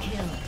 Kill.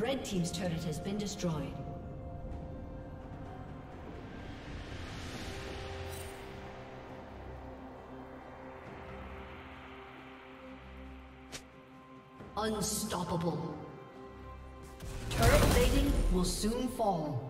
Red Team's turret has been destroyed. Unstoppable. Turret plating will soon fall.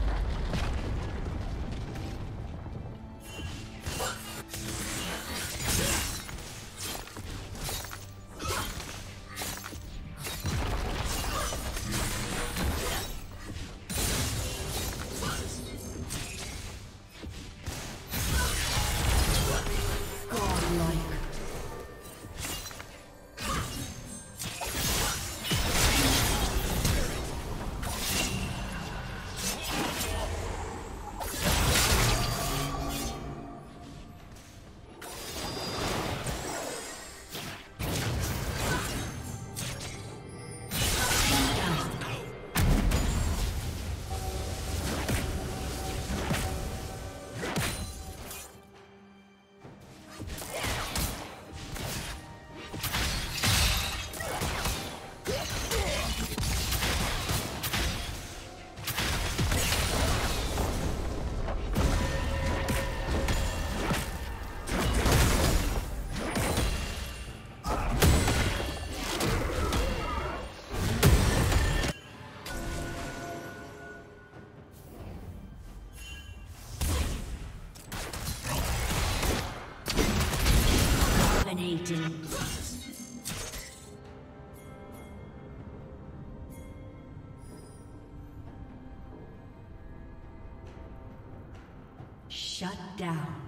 Shut down.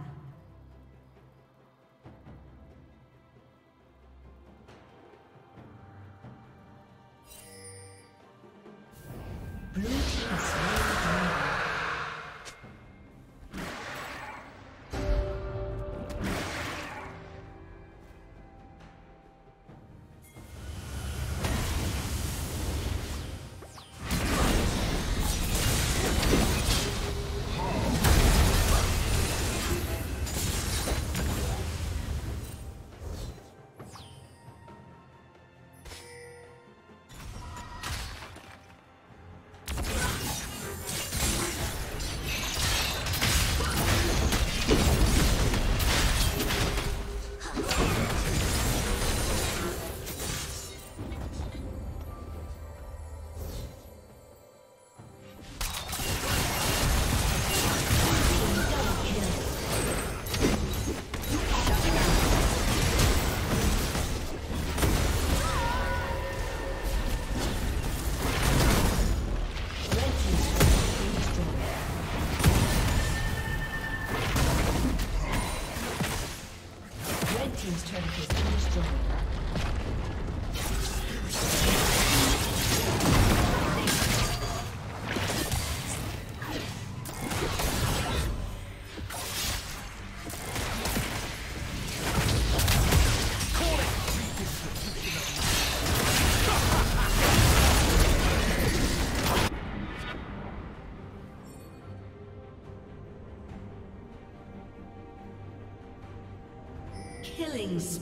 Killing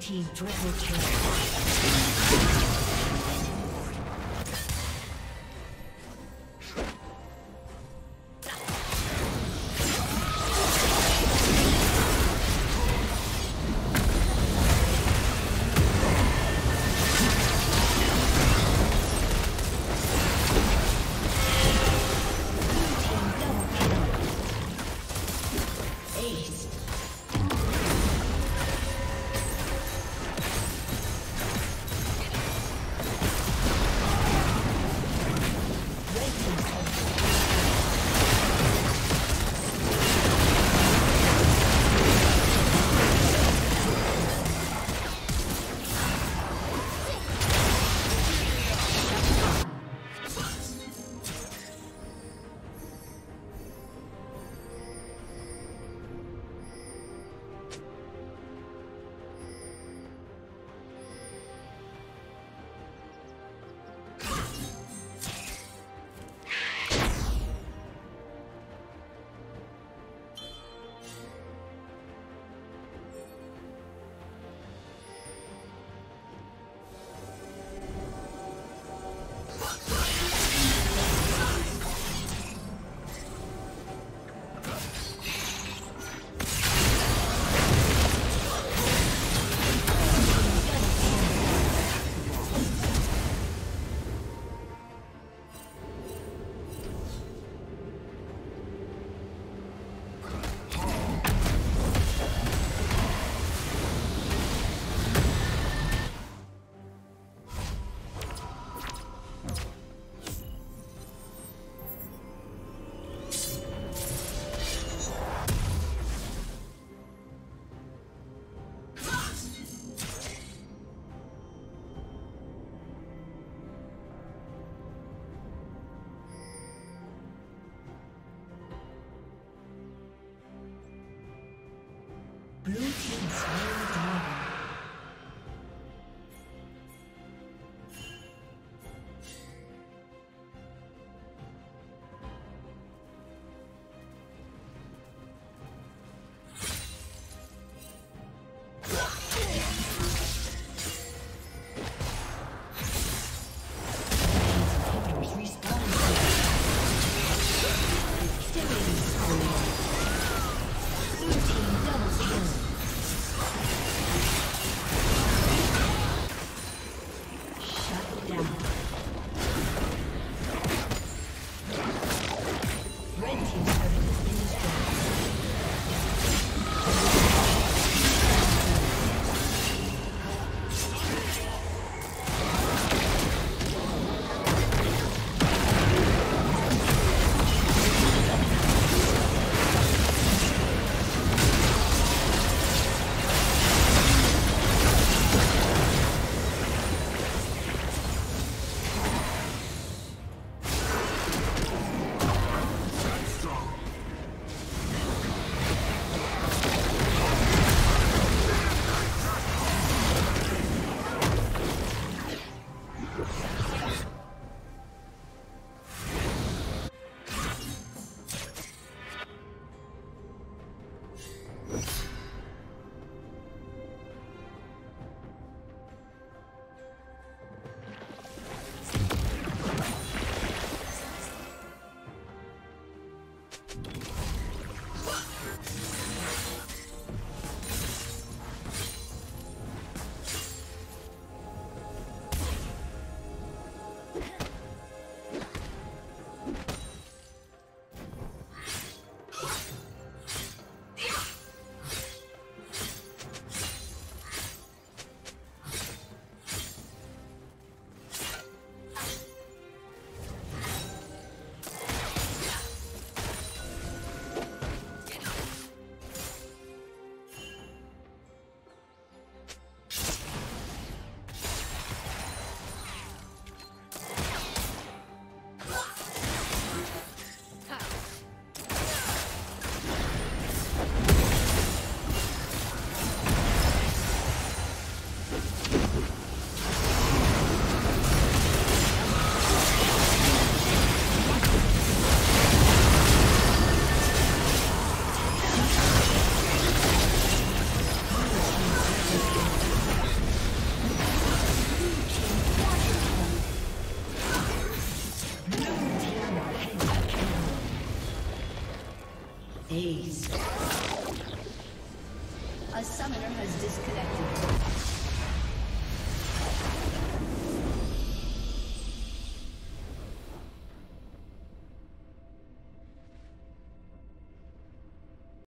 Team triple kill.